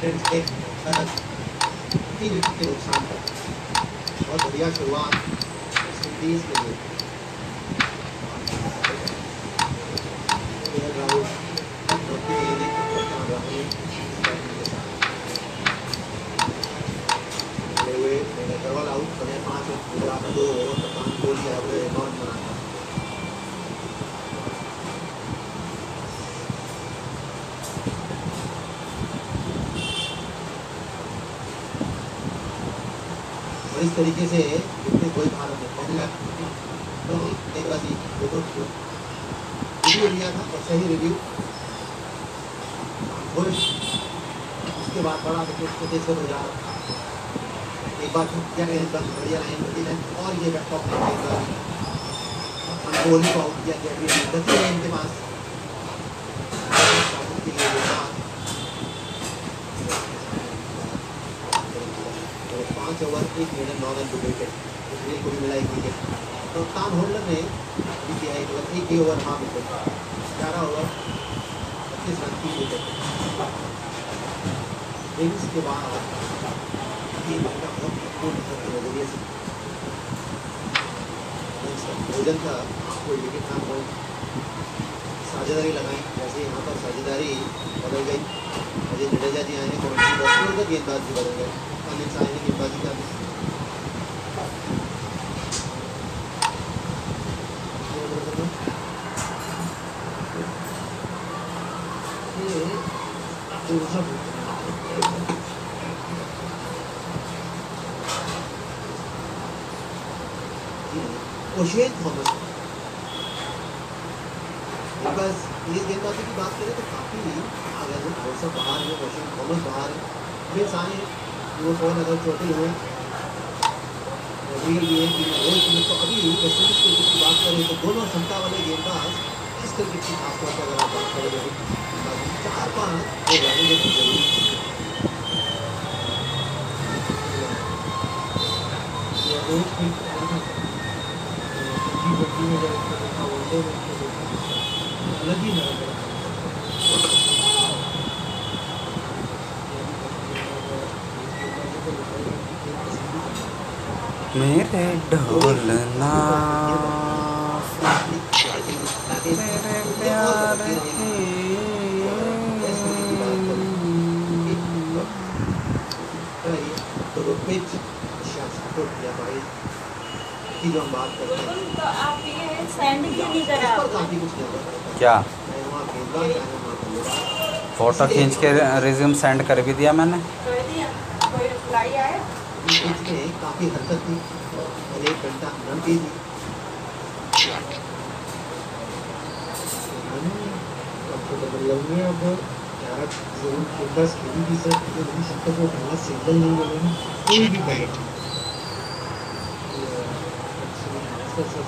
Friends एक तीन wicket के नुकसान पर बहुत बढ़िया शुरुआत इंडीज के लिए इस तरीके से जितने कोई भारत में पहला तो एक देखो रिव्यू लिया था और सही रिव्यू और उसके बाद बड़ा कोटेश्वर हो जा रहा था एक बार फिर क्या कहें बस बढ़िया लाइन होती है और ये बैक टॉप में एक बार। कोहली को आउट किया गया गति है इनके पास के लिए वो बात तो पाँच ओवर, एक मिनट नौ रन दो विकेट सुनील को भी मिला एक विकेट तो काम होल्डर ने भी किया एक ओवर, एक ही ओवर हाँ विकेट ग्यारह ओवर, पच्चीस रन तीन विकेट रिंग्स के बाद तीन विकेट बहुत महत्वपूर्ण है से रिंग्स का भोजन था, कोई विकेट ना हो साझेदारी लगाई। जैसे यहाँ पर साझेदारी बदल गई। अजय जडेजा जी आए हैं कमेंट्री बॉक्स में गेंदबाज भी बदल गए। अनिल साहब ने गेंदबाजी कर दी। थॉमस बस ये गेंदबाजी की बात करें तो काफ़ी अगर वो थोड़ा सा बाहर है। फिर सारे वो कौन अगर छोटे हुए रियल भी है कि रोज में तो अभी वेस्ट इंडीज क्रिकेट की बात करें तो दोनों क्षमता वाले गेंदबाज इस क्रिकेट की खासतौर पर अगर आप बात करें चार पाँच वो रहेंगे तो ज़रूरी ही। नज़र मेरे ढोलना मेरे प्यार की तो पिच या भाई की जो हम बात करते हैं तो आप ये सेंड क्यों नहीं करा इस पर काफ़ी कुछ निर्भर करता है क्या वहाँ गेंदबाज चाहे वहाँ बल्लेबाज फ़ोटो खींच के रिज्यूम सेंड कर भी दिया मैंने। कर दिया। कोई रिप्लाई आया? इस पिच में काफ़ी हरकत थी और एक घंटा रन की थी कंफर्टेबल लग अब ग्यारह जोन के पास भी सर पहला सिंगल नहीं मिलेगा कोई भी बैट सबसे